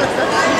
は い